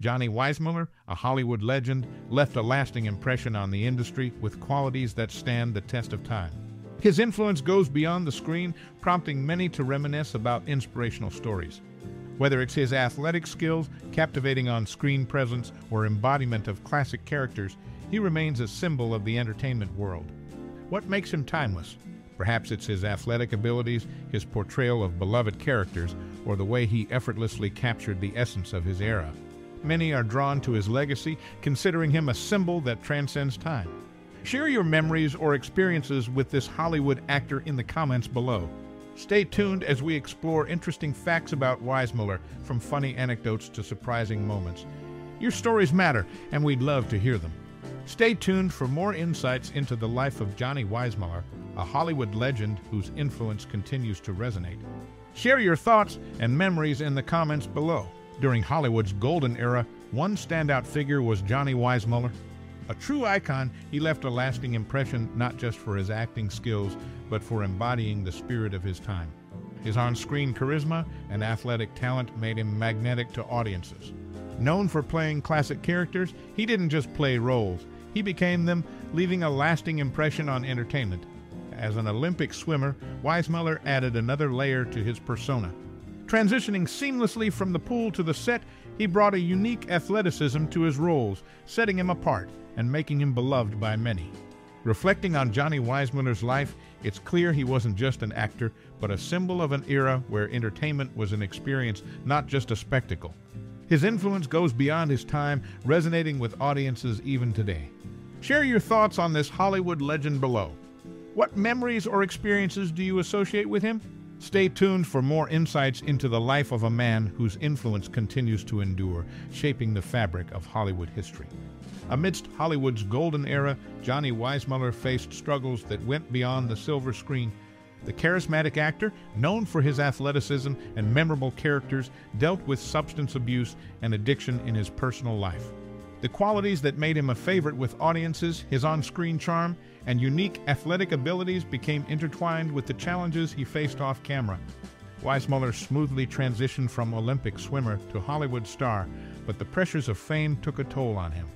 Johnny Weissmuller, a Hollywood legend, left a lasting impression on the industry with qualities that stand the test of time. His influence goes beyond the screen, prompting many to reminisce about inspirational stories. Whether it's his athletic skills, captivating on-screen presence, or embodiment of classic characters, he remains a symbol of the entertainment world. What makes him timeless? Perhaps it's his athletic abilities, his portrayal of beloved characters, or the way he effortlessly captured the essence of his era. Many are drawn to his legacy, considering him a symbol that transcends time. Share your memories or experiences with this Hollywood actor in the comments below. Stay tuned as we explore interesting facts about Weissmuller, from funny anecdotes to surprising moments. Your stories matter, and we'd love to hear them. Stay tuned for more insights into the life of Johnny Weissmuller, a Hollywood legend whose influence continues to resonate. Share your thoughts and memories in the comments below. During Hollywood's golden era, one standout figure was Johnny Weissmuller. A true icon, he left a lasting impression not just for his acting skills, but for embodying the spirit of his time. His on-screen charisma and athletic talent made him magnetic to audiences. Known for playing classic characters, he didn't just play roles, he became them, leaving a lasting impression on entertainment. As an Olympic swimmer, Weissmuller added another layer to his persona. Transitioning seamlessly from the pool to the set, he brought a unique athleticism to his roles, setting him apart and making him beloved by many. Reflecting on Johnny Weissmuller's life, it's clear he wasn't just an actor, but a symbol of an era where entertainment was an experience, not just a spectacle. His influence goes beyond his time, resonating with audiences even today. Share your thoughts on this Hollywood legend below. What memories or experiences do you associate with him? Stay tuned for more insights into the life of a man whose influence continues to endure, shaping the fabric of Hollywood history. Amidst Hollywood's golden era, Johnny Weissmuller faced struggles that went beyond the silver screen. The charismatic actor, known for his athleticism and memorable characters, dealt with substance abuse and addiction in his personal life. The qualities that made him a favorite with audiences, his on-screen charm, and unique athletic abilities became intertwined with the challenges he faced off camera. Weissmuller smoothly transitioned from Olympic swimmer to Hollywood star, but the pressures of fame took a toll on him.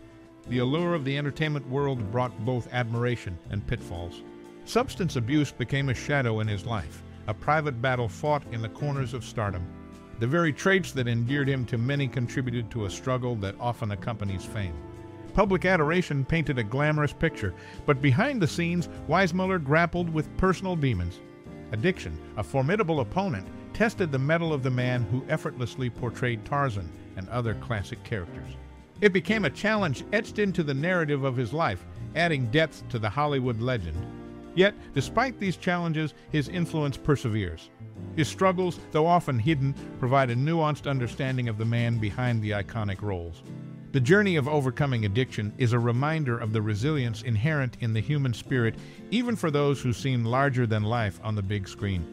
The allure of the entertainment world brought both admiration and pitfalls. Substance abuse became a shadow in his life, a private battle fought in the corners of stardom. The very traits that endeared him to many contributed to a struggle that often accompanies fame. Public adoration painted a glamorous picture, but behind the scenes, Weissmuller grappled with personal demons. Addiction, a formidable opponent, tested the mettle of the man who effortlessly portrayed Tarzan and other classic characters. It became a challenge etched into the narrative of his life, adding depth to the Hollywood legend. Yet, despite these challenges, his influence perseveres. His struggles, though often hidden, provide a nuanced understanding of the man behind the iconic roles. The journey of overcoming addiction is a reminder of the resilience inherent in the human spirit, even for those who seem larger than life on the big screen.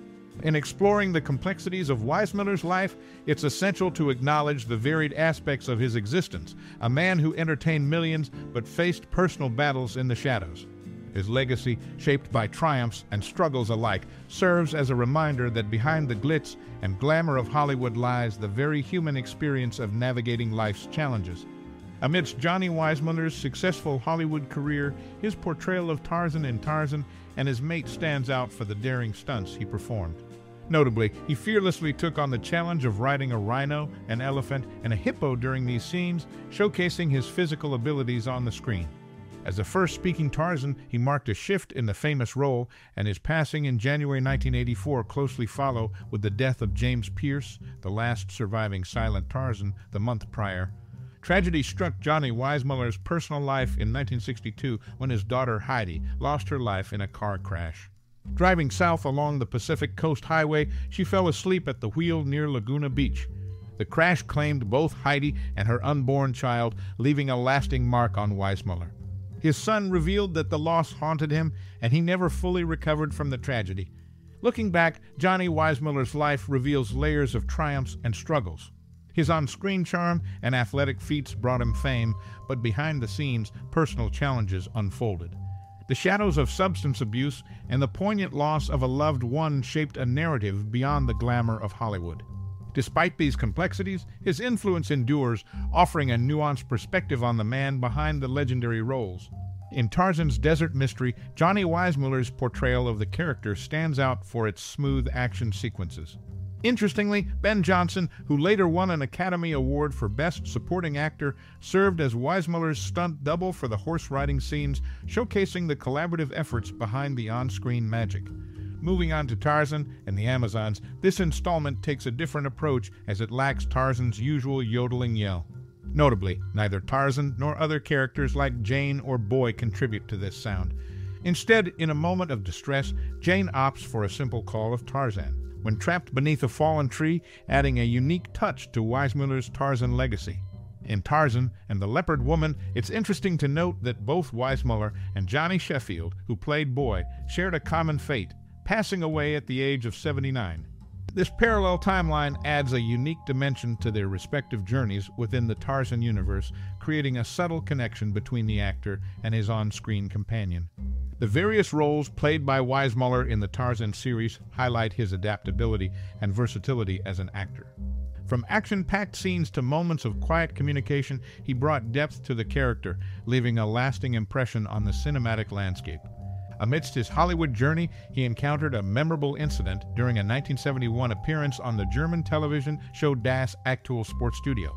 In exploring the complexities of Weissmuller's life, it's essential to acknowledge the varied aspects of his existence, a man who entertained millions but faced personal battles in the shadows. His legacy, shaped by triumphs and struggles alike, serves as a reminder that behind the glitz and glamour of Hollywood lies the very human experience of navigating life's challenges. Amidst Johnny Weissmuller's successful Hollywood career, his portrayal of Tarzan in Tarzan and his mate stands out for the daring stunts he performed. Notably, he fearlessly took on the challenge of riding a rhino, an elephant, and a hippo during these scenes, showcasing his physical abilities on the screen. As the first speaking Tarzan, he marked a shift in the famous role, and his passing in January 1984 closely followed with the death of James Pierce, the last surviving silent Tarzan, the month prior. Tragedy struck Johnny Weissmuller's personal life in 1962 when his daughter Heidi lost her life in a car crash. Driving south along the Pacific Coast Highway, she fell asleep at the wheel near Laguna Beach. The crash claimed both Heidi and her unborn child, leaving a lasting mark on Weissmuller. His son revealed that the loss haunted him, and he never fully recovered from the tragedy. Looking back, Johnny Weissmuller's life reveals layers of triumphs and struggles. His on-screen charm and athletic feats brought him fame, but behind the scenes, personal challenges unfolded. The shadows of substance abuse and the poignant loss of a loved one shaped a narrative beyond the glamour of Hollywood. Despite these complexities, his influence endures, offering a nuanced perspective on the man behind the legendary roles. In Tarzan's Desert Mystery, Johnny Weissmuller's portrayal of the character stands out for its smooth action sequences. Interestingly, Ben Johnson, who later won an Academy Award for Best Supporting Actor, served as Weissmuller's stunt double for the horse riding scenes, showcasing the collaborative efforts behind the on screen magic. Moving on to Tarzan and the Amazons, this installment takes a different approach as it lacks Tarzan's usual yodeling yell. Notably, neither Tarzan nor other characters like Jane or Boy contribute to this sound. Instead, in a moment of distress, Jane opts for a simple call of Tarzan when trapped beneath a fallen tree, adding a unique touch to Weissmuller's Tarzan legacy. In Tarzan and the Leopard Woman, it's interesting to note that both Weissmuller and Johnny Sheffield, who played Boy, shared a common fate, passing away at the age of 79. This parallel timeline adds a unique dimension to their respective journeys within the Tarzan universe, creating a subtle connection between the actor and his on screen companion. The various roles played by Weissmuller in the Tarzan series highlight his adaptability and versatility as an actor. From action packed scenes to moments of quiet communication, he brought depth to the character, leaving a lasting impression on the cinematic landscape. Amidst his Hollywood journey, he encountered a memorable incident during a 1971 appearance on the German television show Das Aktuelle Sportstudio.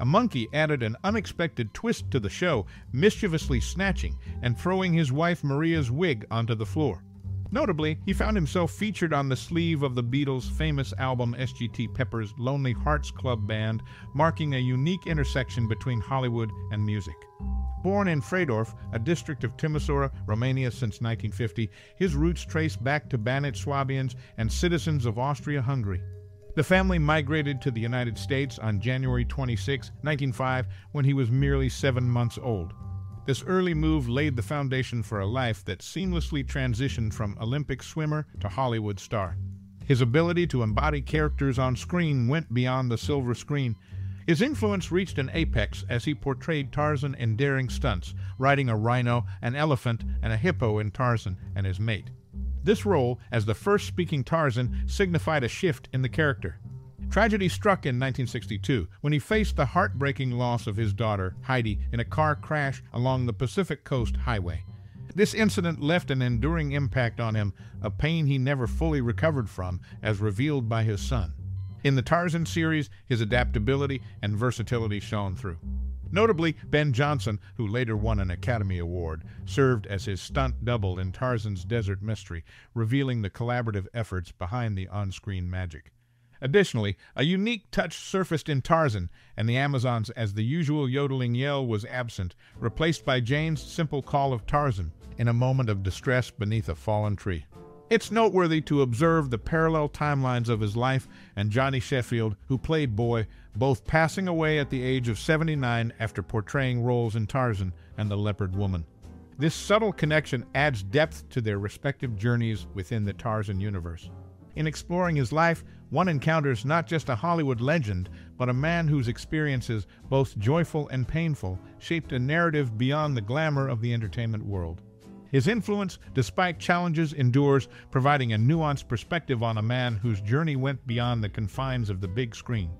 A monkey added an unexpected twist to the show, mischievously snatching and throwing his wife Maria's wig onto the floor. Notably, he found himself featured on the sleeve of the Beatles' famous album SGT Pepper's Lonely Hearts Club Band, marking a unique intersection between Hollywood and music. Born in Freidorf, a district of Timisoara, Romania since 1950, his roots trace back to Banat Swabians and citizens of Austria-Hungary. The family migrated to the United States on January 26, 1905, when he was merely seven months old. This early move laid the foundation for a life that seamlessly transitioned from Olympic swimmer to Hollywood star. His ability to embody characters on screen went beyond the silver screen. His influence reached an apex as he portrayed Tarzan in daring stunts, riding a rhino, an elephant, and a hippo in Tarzan and his mate. This role, as the first speaking Tarzan, signified a shift in the character. Tragedy struck in 1962 when he faced the heartbreaking loss of his daughter, Heidi, in a car crash along the Pacific Coast Highway. This incident left an enduring impact on him, a pain he never fully recovered from, as revealed by his son. In the Tarzan series, his adaptability and versatility shone through. Notably, Ben Johnson, who later won an Academy Award, served as his stunt double in Tarzan's Desert Mystery, revealing the collaborative efforts behind the on screen magic. Additionally, a unique touch surfaced in Tarzan, and the Amazons as the usual yodeling yell was absent, replaced by Jane's simple call of Tarzan in a moment of distress beneath a fallen tree. It's noteworthy to observe the parallel timelines of his life and Johnny Sheffield, who played Boy, both passing away at the age of 79 after portraying roles in Tarzan and The Leopard Woman. This subtle connection adds depth to their respective journeys within the Tarzan universe. In exploring his life, one encounters not just a Hollywood legend, but a man whose experiences, both joyful and painful, shaped a narrative beyond the glamour of the entertainment world. His influence, despite challenges, endures, providing a nuanced perspective on a man whose journey went beyond the confines of the big screen.